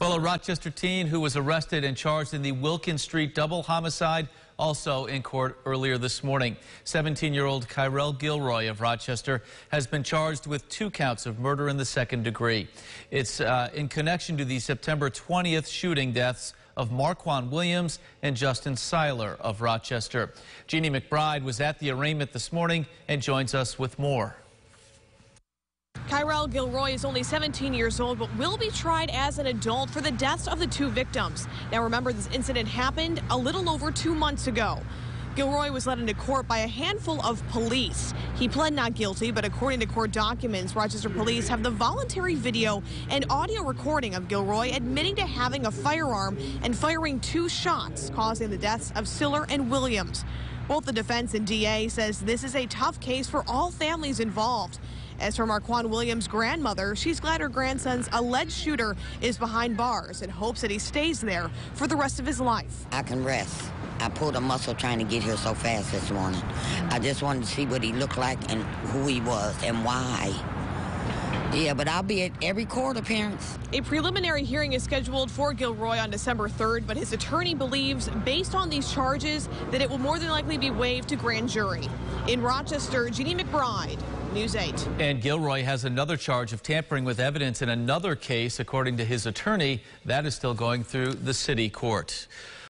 Well, a Rochester teen who was arrested and charged in the Wilkins Street double homicide also in court earlier this morning. 17-year-old Kyrell Gilroy of Rochester has been charged with two counts of murder in the second degree. It's uh, in connection to the September 20th shooting deaths of Marquand Williams and Justin Seiler of Rochester. Jeannie McBride was at the arraignment this morning and joins us with more. Kyrell Gilroy is only 17 years old, but will be tried as an adult for the deaths of the two victims. Now, remember, this incident happened a little over two months ago. Gilroy was led into court by a handful of police. He pled not guilty, but according to court documents, Rochester police have the voluntary video and audio recording of Gilroy admitting to having a firearm and firing two shots, causing the deaths of Siller and Williams. Both the defense and DA says this is a tough case for all families involved. As for Marquand Williams' grandmother, she's glad her grandson's alleged shooter is behind bars and hopes that he stays there for the rest of his life. I can rest. I pulled a muscle trying to get here so fast this morning. I just wanted to see what he looked like and who he was and why. Yeah, but I'll be at every court appearance. A preliminary hearing is scheduled for Gilroy on December 3rd, but his attorney believes, based on these charges, that it will more than likely be waived to grand jury. In Rochester, Jeannie McBride, News 8. And Gilroy has another charge of tampering with evidence in another case, according to his attorney. That is still going through the city court.